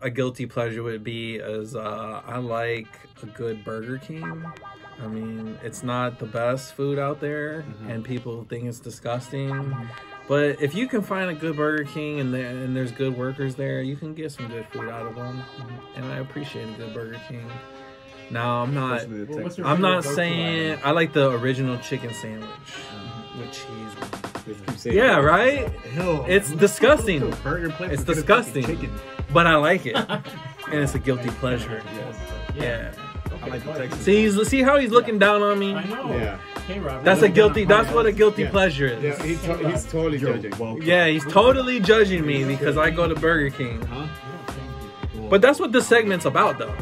a guilty pleasure would be is uh, I like a good Burger King. I mean, it's not the best food out there, mm-hmm. and people think it's disgusting. Mm-hmm. But if you can find a good Burger King and, there, and there's good workers there, you can get some good food out of them. Mm-hmm. And I appreciate a good Burger King. Now I'm not. Well, what's Texas. your I'm not saying? I like the original chicken sandwich with cheese. Just Yeah, that. right. Hell, It's disgusting. go to a Burger place It's and get a fucking disgusting. But I like it, and it's a guilty pleasure. Yes. Yeah. I like the Okay, Texas. See, he's, see how he's looking down on me. I know. Yeah. K-Rob. That's a guilty. looking That's what a guilty Yeah. pleasure is. Yeah, he's, to- he's totally Yo, judging. welcome. Yeah, he's totally judging me because I go to Burger King. Huh? But that's what this segment's about, though.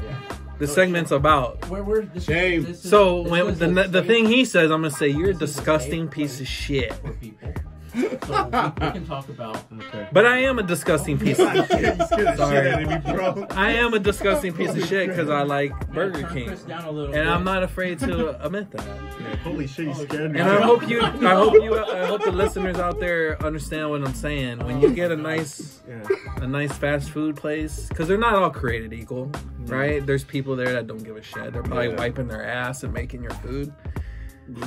Yeah. The segment's about. We're, we're, this Shame. This is, So this when is the the thing he says, I'm gonna say you're a This is a disgusting piece of place. shit. For people. So we, we can talk about. Okay. But I am a disgusting piece of you scared the shit Sorry. me, bro. I am a disgusting piece of shit because I like Burger Turn King, Chris down a little and bit. I'm not afraid to admit that. Yeah, holy shit, you scared me. And I hope you, I hope you, I hope the listeners out there understand what I'm saying. When you get a nice, Yeah. a nice fast food place, because they're not all created equal, right? There's people there that don't give a shit. They're probably Yeah. wiping their ass and making your food.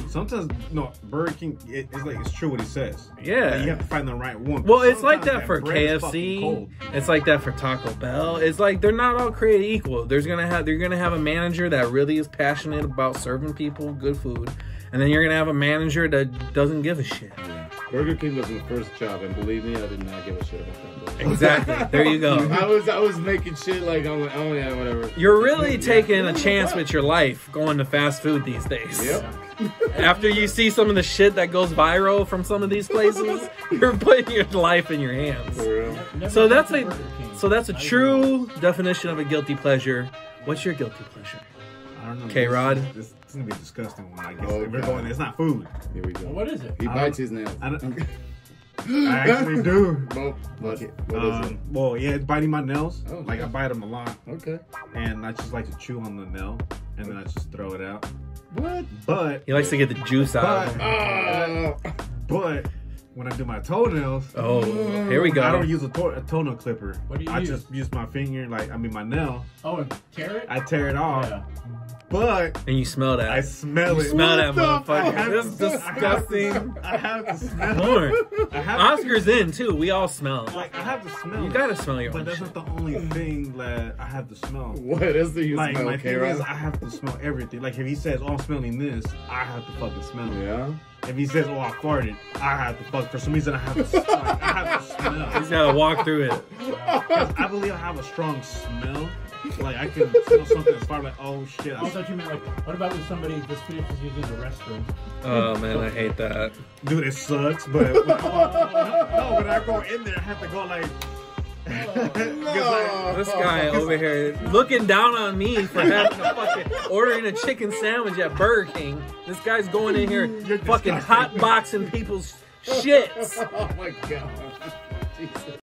Sometimes, no, Burger King, it, it's like, it's true what he says. Yeah. Like, you have to find the right one. Well, it's like Sometimes that for bread is fucking KFC. It's like that for Taco Bell. It's like they're not all created equal. There's gonna have they're gonna have a manager that really is passionate about serving people good food, and then you're gonna have a manager that doesn't give a shit. Burger King was my first job, and believe me, I did not give a shit about that. Place. Exactly. There you go. I was I was making shit like I'm like oh yeah whatever. You're really taking a chance with your life going to fast food these days. Yep. After you see some of the shit that goes viral from some of these places, you're putting your life in your hands. For real. So that's been to a so that's a true definition of a guilty pleasure. What's your guilty pleasure? I don't know. K-Rod? This, this, this gonna be disgusting when I guess Oh, if we're going. It's not food. Here we Well, go. what is it? He I bites his nails. I, don't, I actually do. Well, what, what is Um, well, yeah, it's biting my nails. Oh, like I bite them a lot. Okay. and I just like to chew on the nail, and then I just throw it out. What? But, He likes to get the juice out of but, them. Oh. but when I do my toenails, Oh, here we go. I don't use a, to- a toenail clipper. What do you I use? just use my finger, like I mean my nail. Oh, and carrot? I tear it off, yeah. but And you smell that. I smell You it. smell that What the- motherfucker. I have This is to- I have to- disgusting. I have to smell. Porn. I have Oscar's in too. We all smell. like I have to smell. You it. gotta smell your But own that's shit. not the only thing that I have to smell. What is the you Like smell, my thing K-Rod? is, I have to smell everything. Like if he says, "Oh, I'm smelling this," I have to fucking smell it. Yeah. If he says, "Oh, I farted," I have to fuck. For some reason, I have to. Like, I have to smell. He's gotta walk through it. 'Cause I believe I have a strong smell. Like I can smell something as far like, oh shit. I I, thought you meant like, what about when somebody just finishes using the restroom? Oh man, I hate that. dude, it sucks. But when I, no, when I go in there, I have to go like. I- This guy over here looking down on me for having a fucking ordering a chicken sandwich at Burger King. This guy's going in here You're fucking disgusting. hot boxing people's shits. Oh my god. Jesus.